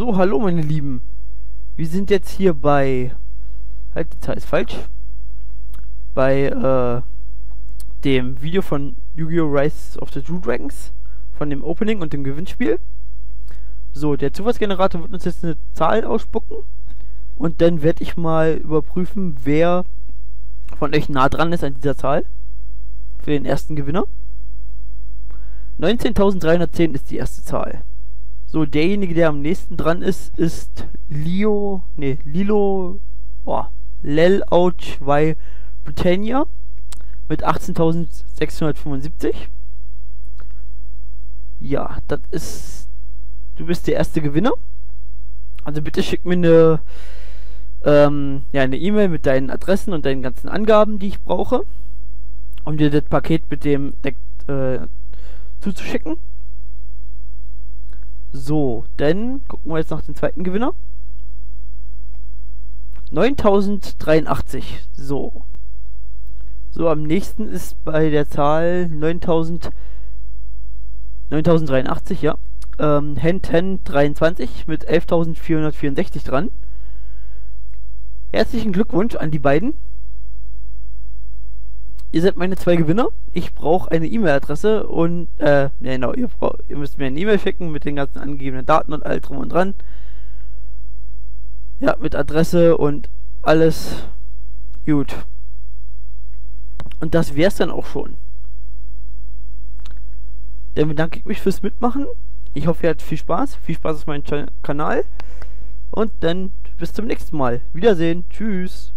So, hallo meine Lieben. Wir sind jetzt hier bei... Halt, die Zahl ist falsch. Bei, äh, dem Video von Yu-Gi-Oh! Rise of the Two Dragons. Von dem Opening und dem Gewinnspiel. So, der Zufallsgenerator wird uns jetzt eine Zahl ausspucken. Und dann werde ich mal überprüfen, wer von euch nah dran ist an dieser Zahl. Für den ersten Gewinner. 19.310 ist die erste Zahl. So, derjenige, der am nächsten dran ist, ist Leo, ne, Lilo, oh, Lel 2 Britannia mit 18.675. Ja, das ist, du bist der erste Gewinner. Also bitte schick mir eine, ähm, ja, eine E-Mail mit deinen Adressen und deinen ganzen Angaben, die ich brauche, um dir das Paket mit dem Deck äh, zuzuschicken. So, dann gucken wir jetzt nach dem zweiten Gewinner. 9083. So. So, am nächsten ist bei der Zahl 9000 9083, ja. Ähm, Hen 23 mit 11.464 dran. Herzlichen Glückwunsch an die beiden. Ihr seid meine zwei Gewinner. Ich brauche eine E-Mail-Adresse und, äh, genau, ihr, brauch, ihr müsst mir eine E-Mail schicken mit den ganzen angegebenen Daten und all drum und dran. Ja, mit Adresse und alles gut. Und das wär's dann auch schon. Dann bedanke ich mich fürs Mitmachen. Ich hoffe, ihr hattet viel Spaß. Viel Spaß auf meinem Kanal. Und dann bis zum nächsten Mal. Wiedersehen. Tschüss.